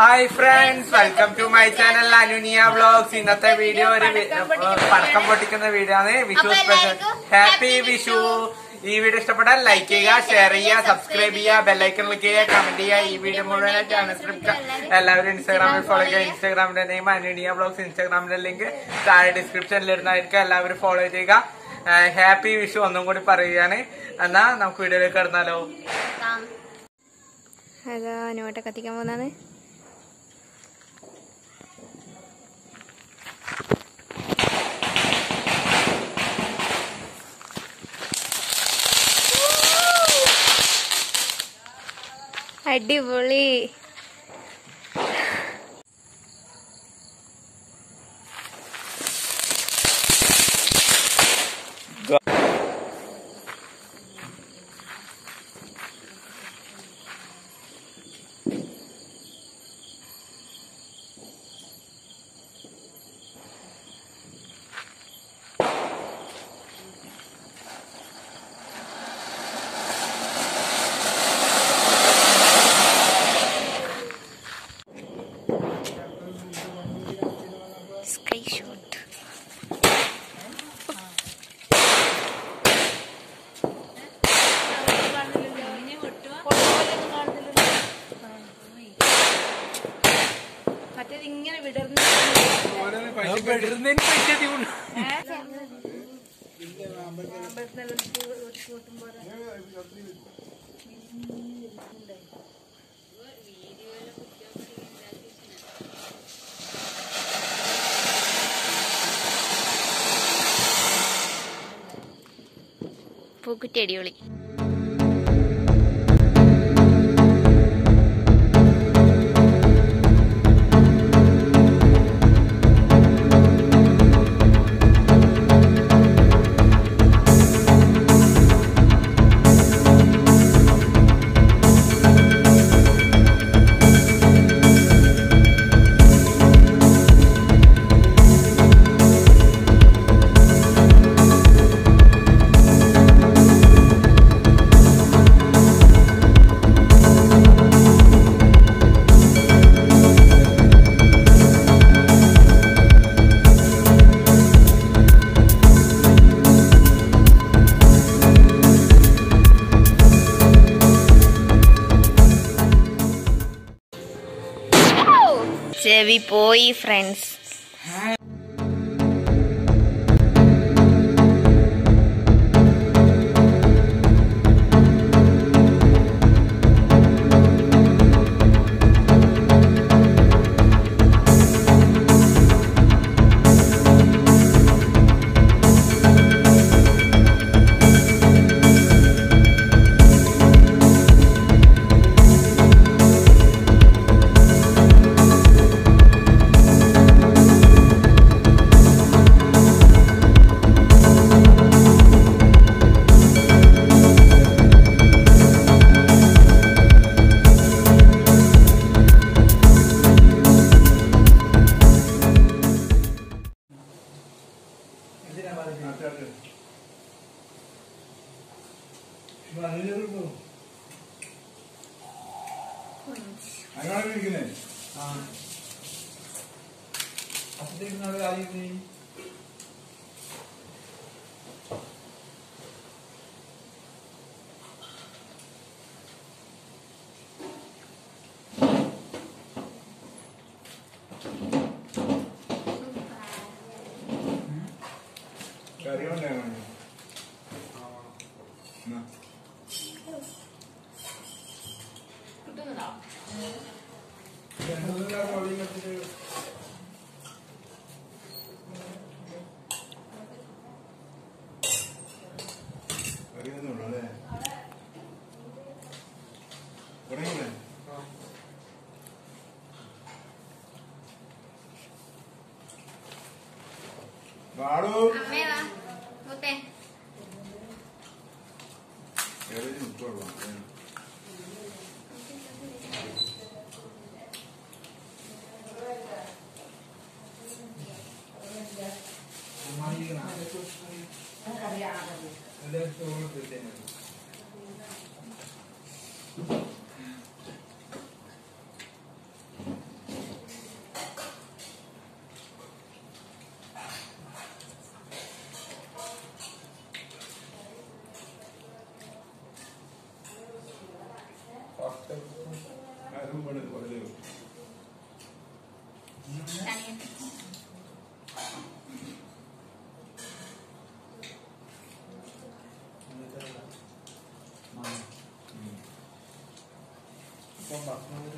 Hi friends welcome to my channel Anuniya blogs ഇന്നത്തെ video ഒരു പടക്കം പൊട്ടിക്കുന്ന വീഡിയോ ആണ്. Vishu special happy Vishu. ഈ വീഡിയോ ഇഷ്ടപ്പെട്ടാൽ ലൈക്ക് ചെയ്യുക ഷെയർ ചെയ്യുക സബ്സ്ക്രൈബ് ചെയ്യുക. ബെല്ലൈക്കൺ ക്ലിക്ക് ചെയ്യുക കമന്റ് ചെയ്യുക. ഈ വീഡിയോ മുഴുവനായിട്ട് അനുസരിക്കുക എല്ലാവരും ഇൻസ്റ്റാഗ്രാമിൽ ഫോളോ ചെയ്യുക ഇൻസ്റ്റാഗ്രാമിന്റെ നെയിം അനുനിയ ബ്ലോഗ്സ് ഇൻസ്റ്റാഗ്രാമിന്റെ ലിങ്ക് താഴെ ഡിസ്ക്രിപ്ഷനിൽ ഇടുന്നതായിരിക്കും. എല്ലാവരും ഫോളോ ചെയ്യുക. ഹാപ്പി വിഷു ഒന്നും കൂടി പറയുകയാണ്. എന്നാ നമുക്ക് വീഡിയോയിലേക്ക് കടന്നാലോ. ഹലോ നോട്ട കത്തിക്കാൻ പോകുന്നത് അടിപൊളി. പൂക്കുറ്റി അടിപൊളി. செவி போய் ஃப்ரெண்ட்ஸ் कि नहीं हाँ अच्छा देखना अगर आई नहीं Carry 올려주세요. 여기는 놀라네. 오랭이네. 바로. 카메라. 어때? 여러 좀 돌아봐. तोड़ देते don't want to go there. ഫോണിൽ